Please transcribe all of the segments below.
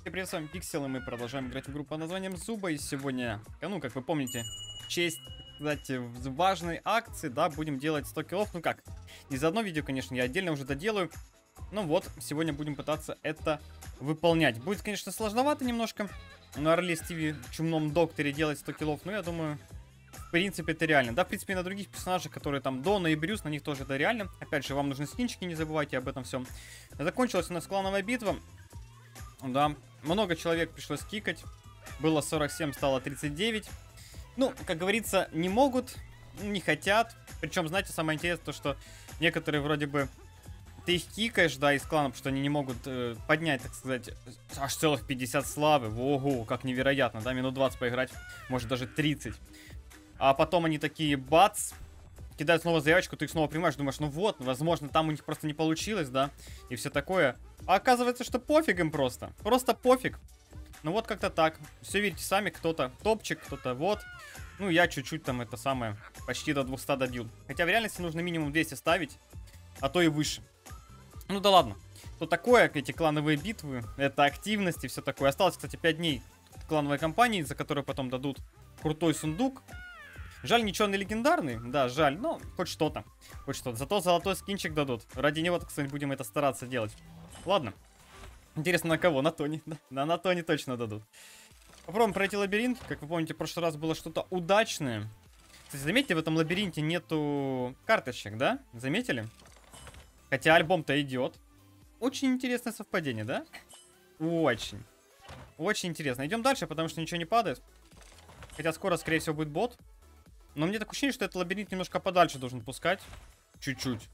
Всем привет, с вами Пиксел, и мы продолжаем играть в игру под названием Зуба. И сегодня, ну, как вы помните, честь, кстати, важной акции, да, будем делать 100 киллов. Ну как, не за одно видео, конечно, я отдельно уже доделаю. Ну вот, сегодня будем пытаться это выполнять. Будет, конечно, сложновато немножко на Орле Стиви Чумном Докторе делать 100 киллов, но я думаю, в принципе, это реально. Да, в принципе, на других персонажах, которые там Дона и Брюс, на них тоже это реально. Опять же, вам нужны скинчики, не забывайте об этом всем. Закончилась у нас клановая битва. Да, много человек пришлось кикать. Было 47, стало 39. Ну, как говорится, не могут, не хотят. Причем, знаете, самое интересное, то, что некоторые вроде бы ты их кикаешь, да, из клана, потому что они не могут э, поднять, так сказать, аж целых 50 славы. Ого, как невероятно, да, минут 20 поиграть, может даже 30. А потом они такие, бац, кидают снова заявочку, ты их снова принимаешь, думаешь, ну вот, возможно, там у них просто не получилось, да, и все такое. А оказывается, что пофиг им просто, просто пофиг. Ну вот как-то так, все видите сами, кто-то топчик, кто-то вот. Ну я чуть-чуть там это самое, почти до 200 добил. Хотя в реальности нужно минимум 200 ставить, а то и выше. Ну да ладно. Что такое эти клановые битвы, это активность и все такое. Осталось, кстати, 5 дней клановой кампании, за которую потом дадут крутой сундук. Жаль, ничего не легендарный. Да, жаль. Но хоть что-то. Хоть что-то. Зато золотой скинчик дадут. Ради него, кстати, будем это стараться делать. Ладно. Интересно, на кого? На Тони. Да, на Тони точно дадут. Попробуем пройти лабиринт. Как вы помните, в прошлый раз было что-то удачное. Кстати, заметьте, в этом лабиринте нету карточек, да? Заметили? Хотя альбом-то идет. Очень интересное совпадение, да? Очень. Очень интересно. Идем дальше, потому что ничего не падает. Хотя скоро, скорее всего, будет бот. Но мне так ощущение, что этот лабиринт немножко подальше должен пускать. Чуть-чуть.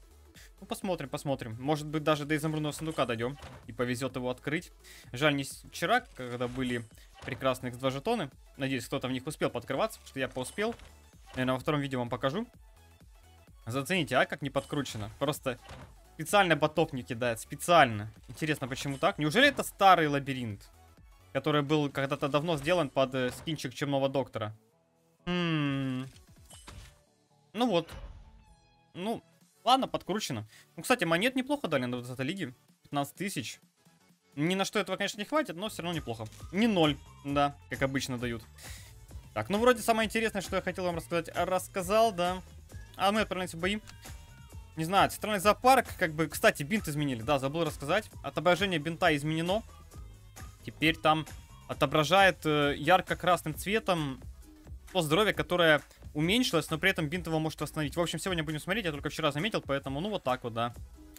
Ну, посмотрим, посмотрим. Может быть, даже до изумрудного сундука дойдем. И повезет его открыть. Жаль, не вчера, когда были прекрасные X2 жетоны. Надеюсь, кто-то в них успел подкрываться, потому что я поуспел. Наверное, во втором видео вам покажу. Зацените, а, как не подкручено. Просто специально ботов не кидает. Специально. Интересно, почему так? Неужели это старый лабиринт? Который был когда-то давно сделан под э, скинчик Чемного Доктора. Хм... Ну вот. Ну, ладно, подкручено. Ну, кстати, монет неплохо дали на 20 лиге. 15 тысяч. Ни на что этого, конечно, не хватит, но все равно неплохо. Не ноль, да, как обычно дают. Так, ну вроде самое интересное, что я хотел вам рассказать, рассказал, да. А мы отправляемся в бои. Не знаю, центральный зоопарк, как бы, кстати, бинт изменили, да, забыл рассказать. Отображение бинта изменено. Теперь там отображает э, ярко-красным цветом то здоровье, которое уменьшилось, но при этом бинт его может восстановить. В общем, сегодня будем смотреть, я только вчера заметил, поэтому, ну, вот так вот, да.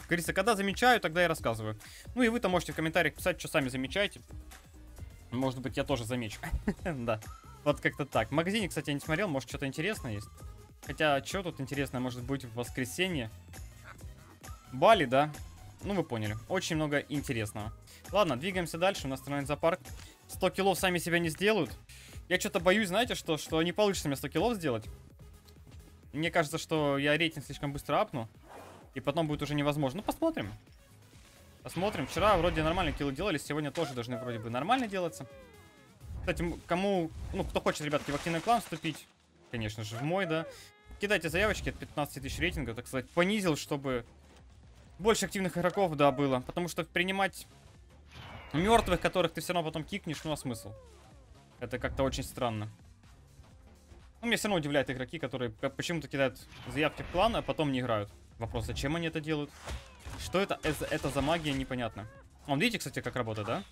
Говорится, когда замечаю, тогда и рассказываю. Ну, и вы-то можете в комментариях писать, что сами замечаете. Может быть, я тоже замечу. Да, вот как-то так. В магазине, кстати, я не смотрел, может, что-то интересное есть. Хотя, что тут интересное может быть в воскресенье? Бали, да? Ну, вы поняли. Очень много интересного. Ладно, двигаемся дальше. У нас становится зоопарк. 100 килов сами себя не сделают. Я что-то боюсь, знаете, что, что не получится мне 100 киллов сделать. Мне кажется, что я рейтинг слишком быстро апну. И потом будет уже невозможно. Ну, посмотрим. Посмотрим. Вчера вроде нормально киллы делались. Сегодня тоже должны вроде бы нормально делаться. Кстати, кому... Ну, кто хочет, ребятки, в активный клан вступить. Конечно же, в мой, да. Кидайте заявочки от 15 тысяч рейтинга, так сказать. Понизил, чтобы больше активных игроков, да, было. Потому что принимать мертвых, которых ты все равно потом кикнешь, ну а смысл? Это как-то очень странно. Ну, меня все равно удивляют игроки, которые почему-то кидают заявки в клан, а потом не играют. Вопрос, зачем они это делают? Что это, это, это за магия, непонятно. Он, видите, кстати, как работает, да?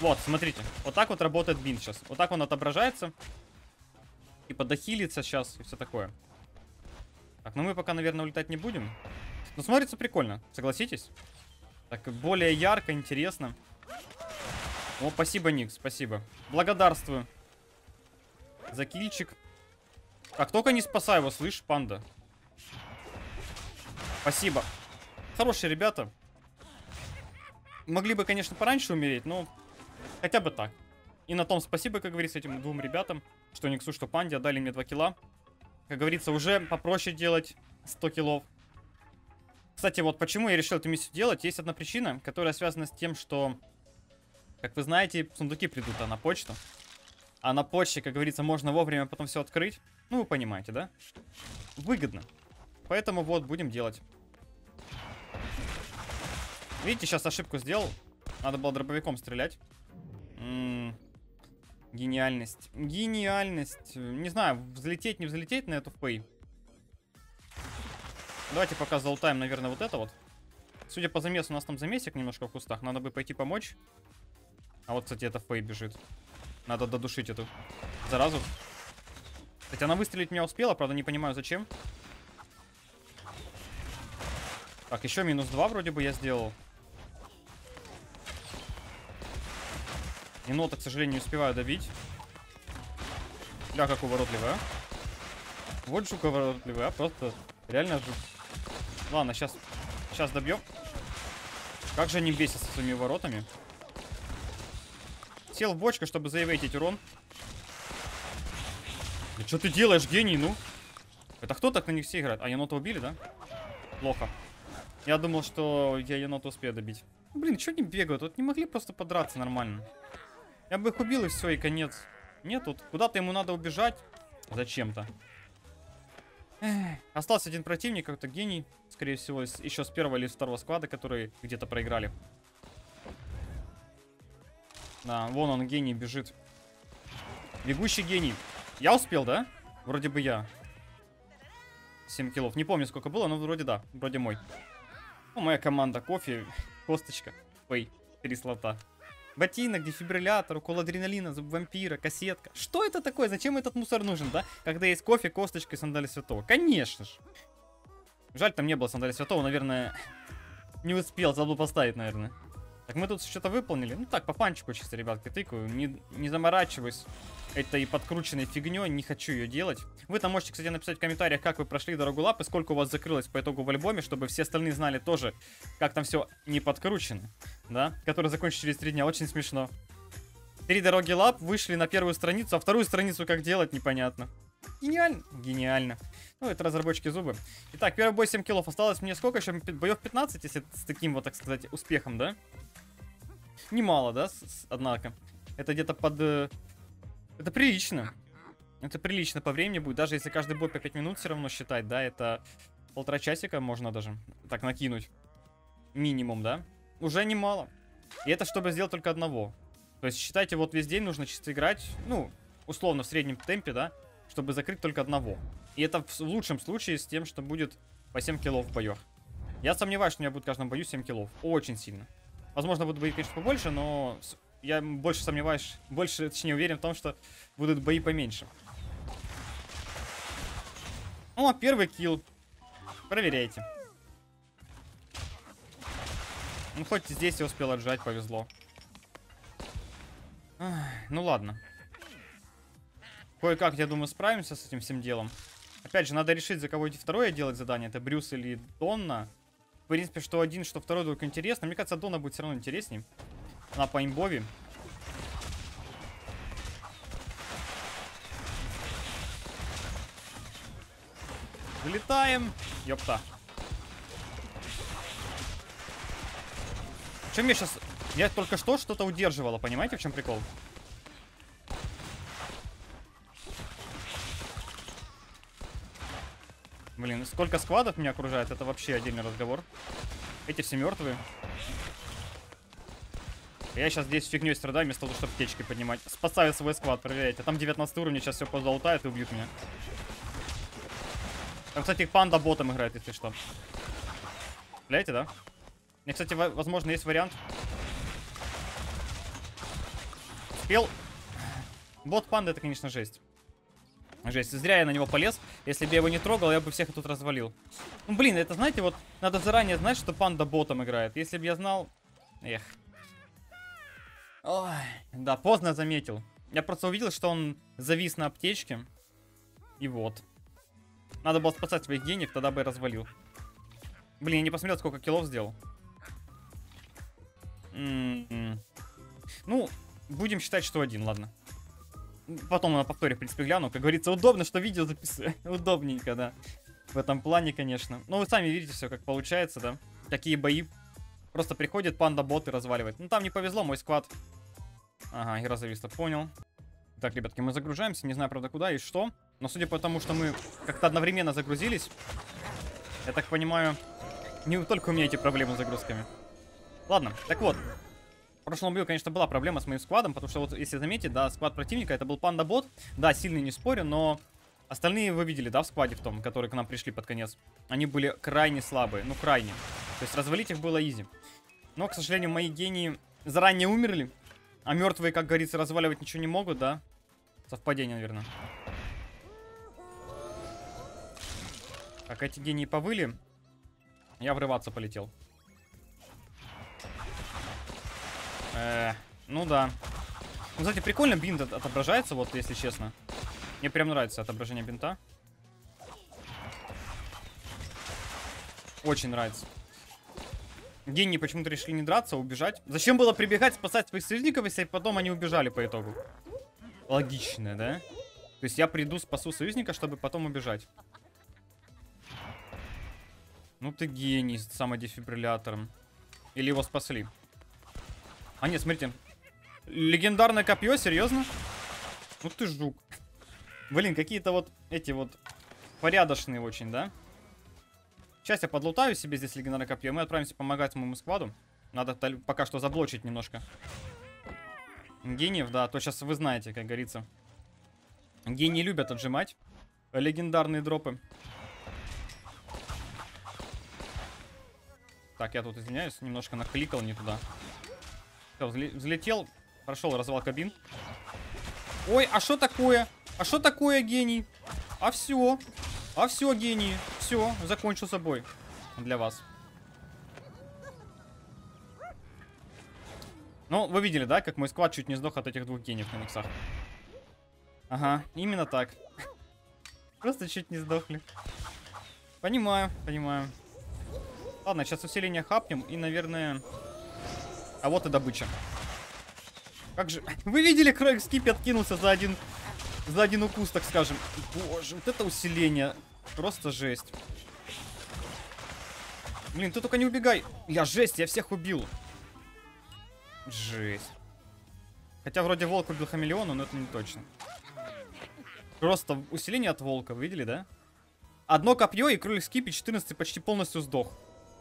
Вот, смотрите. Вот так вот работает бин сейчас. Вот так он отображается. И подохилится сейчас, и все такое. Так, ну мы пока, наверное, улетать не будем. Но смотрится прикольно, согласитесь? Так, более ярко, интересно. О, спасибо, Ник, спасибо. Благодарствую. За кильчик. Так, только не спасай его, слышь, панда. Спасибо. Хорошие ребята. Могли бы, конечно, пораньше умереть, но хотя бы так. И на том спасибо, как говорится, этим двум ребятам, что Никсу, что Панде отдали мне 2 килла. Как говорится, уже попроще делать 100 киллов. Кстати, вот почему я решил эту миссию делать, есть одна причина, которая связана с тем, что как вы знаете, сундуки придут а на почту. А на почте, как говорится, можно вовремя потом все открыть. Ну, вы понимаете, да? Выгодно. Поэтому вот, будем делать. Видите, сейчас ошибку сделал. Надо было дробовиком стрелять. М -м гениальность. Гениальность. Не знаю, взлететь, не взлететь на эту фей. Давайте пока залутаем, наверное, вот это вот. Судя по замесу, у нас там замесик немножко в кустах. Надо бы пойти помочь. А вот, кстати, это Фей бежит. Надо додушить эту заразу. Хотя она выстрелить меня успела, правда, не понимаю, зачем. Так, еще минус 2 вроде бы я сделал. Енота, к сожалению, не успеваю добить. Бля, как уворотливая. Вот жука уворотливая, просто реально жук. Ладно, сейчас, сейчас добьем. Как же они бесятся своими воротами. Сел в бочку, чтобы заевейтить урон. Да что ты делаешь, гений, ну? Это кто так на них все играет? А, енота убили, да? Плохо. Я думал, что я енота успею добить. Блин, что они бегают? Вот не могли просто подраться нормально. Я бы их убил и все, и конец. Нет, тут куда-то ему надо убежать. Зачем-то. Остался один противник, какой-то гений. Скорее всего, еще с первого или второго склада, которые где-то проиграли. Да, вон он, гений, бежит. Бегущий гений. Я успел, да? Вроде бы я. 7 килов. Не помню, сколько было, но вроде да. Вроде мой. Ну, моя команда. Кофе, косточка. Ой, кислота. Ботинок, дефибриллятор, укол адреналина, зуб вампира, кассетка. Что это такое? Зачем этот мусор нужен, да? Когда есть кофе, косточка и сандали святого. Конечно ж. Жаль, там не было сандали святого, наверное, не успел, забыл поставить, наверное. Так мы тут что-то выполнили. Ну так, по панчику чисто, ребятки, тыкаю. Не, не заморачиваюсь этой подкрученной фигней, не хочу ее делать. Вы там можете, кстати, написать в комментариях, как вы прошли дорогу лапы, сколько у вас закрылось по итогу в альбоме, чтобы все остальные знали тоже, как там все не подкручено, да, который закончится через три дня. Очень смешно. Три дороги лап вышли на первую страницу, а вторую страницу как делать, непонятно. Гениально. Гениально. Ну, это разработчики зубы. Итак, первый бой 7 киллов. Осталось мне сколько еще? Боев 15, если с таким вот, так сказать, успехом, да? Немало, да, однако. Это где-то под... Э, это прилично. Это прилично по времени будет. Даже если каждый бой по 5 минут все равно считать, да, это полтора часика можно даже так накинуть. Минимум, да? Уже немало. И это чтобы сделать только одного. То есть считайте, вот весь день нужно чисто играть, ну, условно в среднем темпе, да, чтобы закрыть только одного. И это в лучшем случае с тем, что будет по 7 киллов в боях. Я сомневаюсь, что у меня будет в каждом бою 7 киллов. Очень сильно. Возможно, будут бои, конечно, побольше, но я больше сомневаюсь, больше, точнее, уверен в том, что будут бои поменьше. О, первый килл. Проверяйте. Ну, хоть здесь я успел отжать, повезло. Ах, ну, ладно. Кое-как, я думаю, справимся с этим всем делом. Опять же, надо решить, за кого идти второе делать задание. Это Брюс или Донна принципе, что один, что второй друг интересно. Мне кажется, Дона будет все равно интереснее. Она по имбови. Вылетаем. Ёпта. Чем я сейчас... Я только что что-то удерживала, понимаете, в чем прикол? Блин, сколько складов меня окружает, это вообще отдельный разговор. Эти все мертвые. Я сейчас здесь фигней страдаю, вместо того, чтобы птечки поднимать. Спасаю свой склад, проверяйте. Там 19 уровень, сейчас все позолотают и убьют меня. Там, кстати, панда ботом играет, если что. Стреляете, да? Мне, кстати, возможно, есть вариант. Успел. Бот панда, это, конечно, жесть. Жесть, зря я на него полез. Если бы я его не трогал, я бы всех тут развалил. Ну, блин, это, знаете, вот надо заранее знать, что панда ботом играет. Если бы я знал... Эх. Ой, да, поздно заметил. Я просто увидел, что он завис на аптечке. И вот. Надо было спасать своих денег, тогда бы я развалил. Блин, я не посмотрел, сколько киллов сделал. М -м -м. Ну, будем считать, что один, ладно. Потом на повторе, в принципе, гляну. Как говорится, удобно, что видео записываю. Удобненько, да. В этом плане, конечно. Ну, вы сами видите все, как получается, да. Какие бои. Просто приходит панда-бот и разваливает. Ну, там не повезло, мой сквад. Ага, игра зависла, понял. Так, ребятки, мы загружаемся. Не знаю, правда, куда и что. Но судя по тому, что мы как-то одновременно загрузились, я так понимаю, не только у меня эти проблемы с загрузками. Ладно, так вот. Прошлом бою, конечно, была проблема с моим складом, потому что вот, если заметить, да, склад противника, это был панда-бот. Да, сильный, не спорю, но остальные вы видели, да, в складе в том, которые к нам пришли под конец. Они были крайне слабые, ну, крайне. То есть развалить их было изи. Но, к сожалению, мои гении заранее умерли. А мертвые, как говорится, разваливать ничего не могут, да? Совпадение, наверное. Как эти гении повыли, я врываться полетел. Э, ну да. Ну, кстати, прикольно бинт отображается, вот, если честно. Мне прям нравится отображение бинта. Очень нравится. Гении почему-то решили не драться, а убежать. Зачем было прибегать, спасать своих союзников, если потом они убежали по итогу? Логично, да? То есть я приду, спасу союзника, чтобы потом убежать. Ну ты гений с самодефибриллятором. Или его спасли. А нет, смотрите. Легендарное копье, серьезно? Ну ты жук. Блин, какие-то вот эти вот порядочные очень, да? Сейчас я подлутаю себе здесь легендарное копье. Мы отправимся помогать моему складу. Надо пока что заблочить немножко. Гениев, да, то сейчас вы знаете, как говорится. Гении любят отжимать. Легендарные дропы. Так, я тут извиняюсь, немножко накликал не туда. Все, взлетел, прошел развал кабин. Ой, а что такое? А что такое, гений? А все. А все, гений. Все, закончил собой. Для вас. Ну, вы видели, да, как мой склад чуть не сдох от этих двух гениев на миксах. Ага, именно так. Просто чуть не сдохли. Понимаю, понимаю. Ладно, сейчас усиление хапнем и, наверное... А вот и добыча. Как же... Вы видели, Крэг Скипи откинулся за один... За один укус, так скажем. Боже, вот это усиление. Просто жесть. Блин, ты только не убегай. Я жесть, я всех убил. Жесть. Хотя вроде волк убил хамелеона, но это не точно. Просто усиление от волка, видели, да? Одно копье и кролик скипи 14 почти полностью сдох.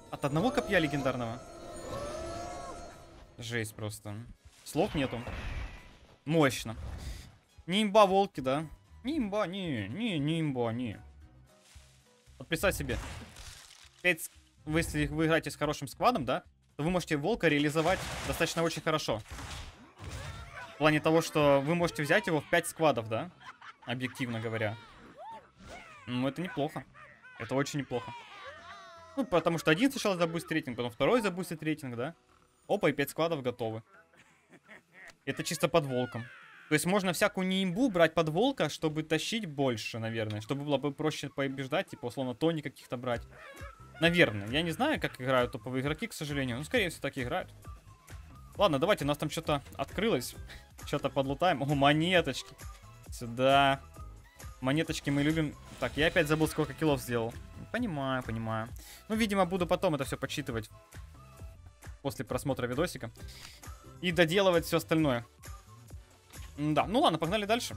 От одного копья легендарного. Жесть просто. Слов нету. Мощно. Не имба волки, да? Не имба, не, не, не имба, не. Вот себе. 5, вы, если вы играете с хорошим складом, да, то вы можете волка реализовать достаточно очень хорошо. В плане того, что вы можете взять его в 5 складов, да? Объективно говоря. Ну, это неплохо. Это очень неплохо. Ну, потому что один сначала забустит рейтинг, потом второй забустит рейтинг, да? Опа, и 5 складов готовы. Это чисто под волком. То есть можно всякую неимбу брать под волка, чтобы тащить больше, наверное. Чтобы было бы проще побеждать, типа, условно, тони каких-то брать. Наверное. Я не знаю, как играют топовые игроки, к сожалению. Ну, скорее всего, так и играют. Ладно, давайте, у нас там что-то открылось. Что-то подлутаем. О, монеточки. Сюда. Монеточки мы любим. Так, я опять забыл, сколько килов сделал. Понимаю, понимаю. Ну, видимо, буду потом это все подсчитывать. После просмотра видосика. И доделывать все остальное. Да, ну ладно, погнали дальше.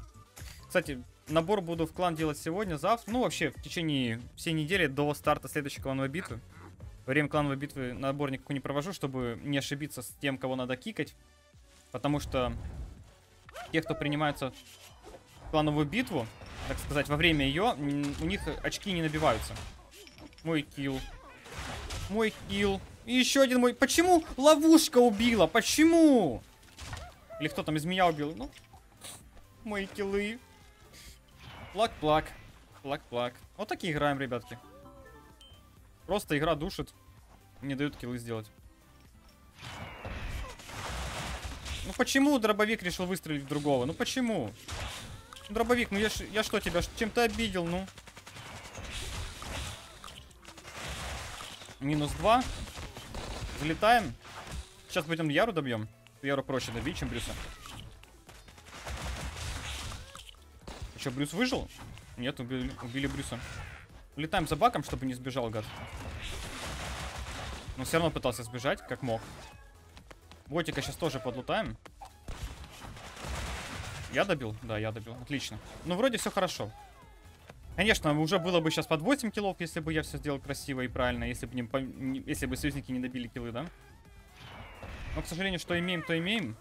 Кстати, набор буду в клан делать сегодня, завтра. Ну, вообще, в течение всей недели до старта следующей клановой битвы. Во время клановой битвы набор никакой не провожу, чтобы не ошибиться с тем, кого надо кикать. Потому что те, кто принимаются в клановую битву, так сказать, во время ее, у них очки не набиваются. Мой килл. Мой килл. И еще один мой... Почему ловушка убила? Почему? Или кто там из меня убил? Ну, мои киллы. Плак-плак. Плак-плак. Вот такие играем, ребятки. Просто игра душит. Не дают киллы сделать. Ну почему дробовик решил выстрелить в другого? Ну почему? Дробовик, ну я, я что тебя чем-то обидел, ну? Минус 2. Залетаем. Сейчас будем Яру добьем. Яру проще добить, чем Брюса. Что, Брюс выжил? Нет, убили, убили Брюса. Летаем за баком, чтобы не сбежал, гад. Но все равно пытался сбежать, как мог. Ботика сейчас тоже подлутаем. Я добил? Да, я добил. Отлично. Ну, вроде все хорошо. Конечно, уже было бы сейчас под 8 киллов, если бы я все сделал красиво и правильно, если бы, не, если бы союзники не добили киллы, да? Но, к сожалению, что имеем, то имеем.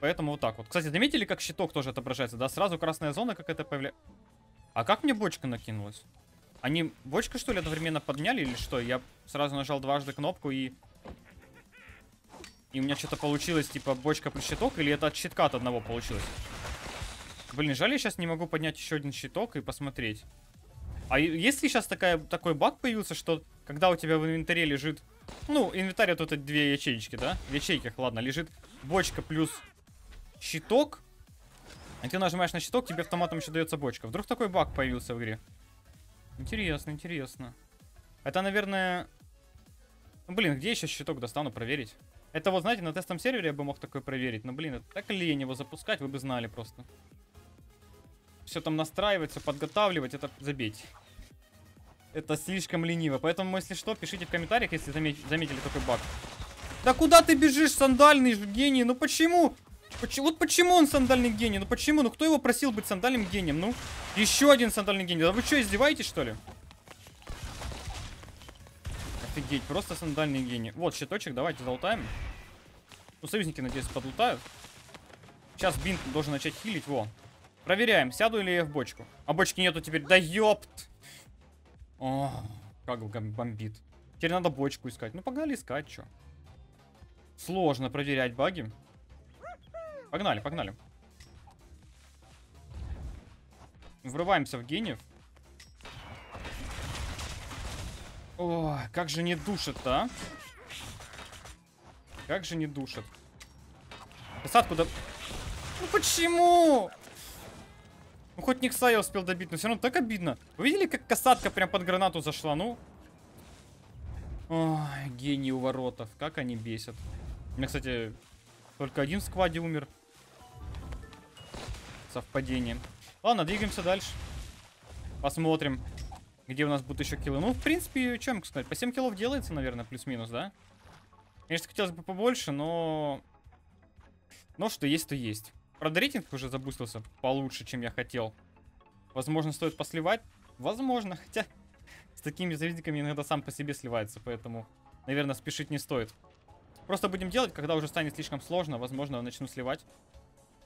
Поэтому вот так вот. Кстати, заметили, как щиток тоже отображается, да? Сразу красная зона как это появляется. А как мне бочка накинулась? Они бочку, что ли, одновременно подняли или что? Я сразу нажал дважды кнопку и... И у меня что-то получилось, типа, бочка плюс щиток, или это от щитка от одного получилось? Блин, жаль, я сейчас не могу поднять еще один щиток и посмотреть. А если сейчас такая, такой баг появился, что когда у тебя в инвентаре лежит... Ну, инвентарь тут две ячейки, да? В ячейках, ладно, лежит бочка плюс щиток. И ты нажимаешь на щиток, тебе автоматом еще дается бочка. Вдруг такой баг появился в игре. Интересно, интересно. Это, наверное... Ну, блин, где еще щиток достану проверить? Это вот, знаете, на тестовом сервере я бы мог такой проверить. Но, блин, это так лень его запускать, вы бы знали просто. Все там настраивать, подготавливать, это забейте. Это слишком лениво. Поэтому, если что, пишите в комментариях, если заметили такой баг. Да куда ты бежишь, сандальный гений? Ну почему? Почему, вот почему он сандальный гений? Ну почему? Ну кто его просил быть сандальным гением? Ну, еще один сандальный гений. Да вы что, издеваетесь, что ли? Офигеть, просто сандальный гений. Вот, щиточек, давайте залутаем. Ну, союзники, надеюсь, подлутают. Сейчас бинт должен начать хилить, во. Проверяем, сяду ли я в бочку. А бочки нету теперь. Да ёпт! О, как бомбит. Теперь надо бочку искать. Ну, погнали искать, что. Сложно проверять баги. Погнали, погнали. Врываемся в гениев. О, как же не душит-то, а? Как же не душит. Посадку да... Ну почему? Ну хоть Никса я успел добить, но все равно так обидно. Вы видели, как касатка прям под гранату зашла? Ну. Ой, гений у воротов. Как они бесят. У меня, кстати, только один в скваде умер. Совпадение. Ладно, двигаемся дальше. Посмотрим, где у нас будут еще киллы. Ну, в принципе, я сказать? По 7 киллов делается, наверное, плюс-минус, да? Конечно, хотелось бы побольше, но... Но что есть, то есть. Правда, рейтинг уже забустился получше, чем я хотел. Возможно, стоит посливать? Возможно, хотя с такими завидниками иногда сам по себе сливается, поэтому, наверное, спешить не стоит. Просто будем делать, когда уже станет слишком сложно, возможно, начну сливать.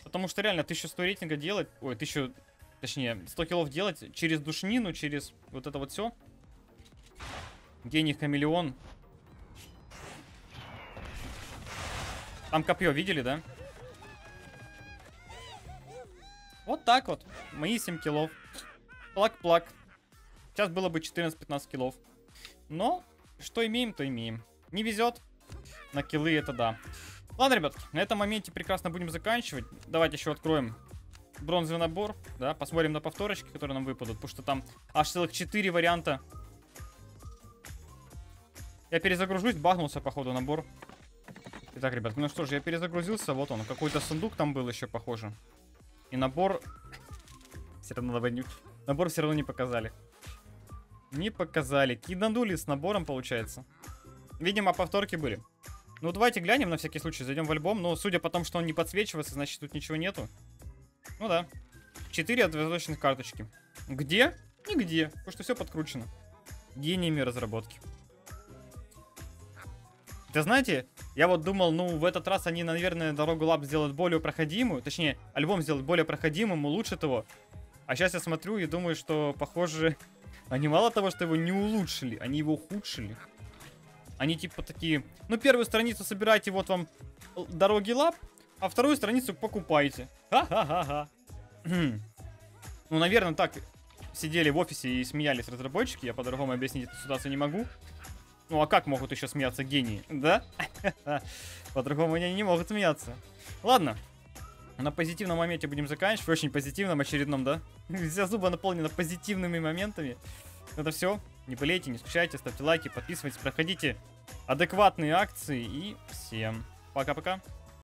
Потому что реально 1100 рейтинга делать, ой, 1000, точнее, 100 киллов делать через душнину, через вот это вот все. Гений хамелеон. Там копье видели, да? Вот так вот. Мои 7 киллов. Плак-плак. Сейчас было бы 14-15 киллов. Но, что имеем, то имеем. Не везет. На киллы это да. Ладно, ребят, на этом моменте прекрасно будем заканчивать. Давайте еще откроем бронзовый набор, да, посмотрим на повторочки, которые нам выпадут, потому что там аж целых 4 варианта. Я перезагружусь, багнулся, походу, набор. Итак, ребят, ну что ж, я перезагрузился, вот он, какой-то сундук там был еще, похоже. И набор... Все равно наводню. Набор все равно не показали. Не показали. Кидандули с набором, получается. Видимо, повторки были. Ну, давайте глянем на всякий случай, зайдем в альбом. Но судя по тому, что он не подсвечивается, значит тут ничего нету. Ну да. Четыре отвязочных карточки. Где? Нигде, потому что все подкручено. Гениями разработки. Да знаете, я вот думал, ну, в этот раз они, наверное, дорогу лап сделают более проходимую. Точнее, альбом сделают более проходимым, улучшат его. А сейчас я смотрю и думаю, что, похоже, они мало того, что его не улучшили, они его ухудшили. Они типа такие, ну первую страницу собирайте, вот вам дороги лап, а вторую страницу покупайте. Ха-ха-ха-ха. ну, наверное, так сидели в офисе и смеялись разработчики, я по-другому объяснить эту ситуацию не могу. Ну, а как могут еще смеяться гении, да? По-другому они не могут смеяться. Ладно, на позитивном моменте будем заканчивать. Очень позитивном, очередном, да? Вся зуба наполнена позитивными моментами. Это все. Не болейте, не скучайте, ставьте лайки, подписывайтесь, проходите адекватные акции и всем пока-пока.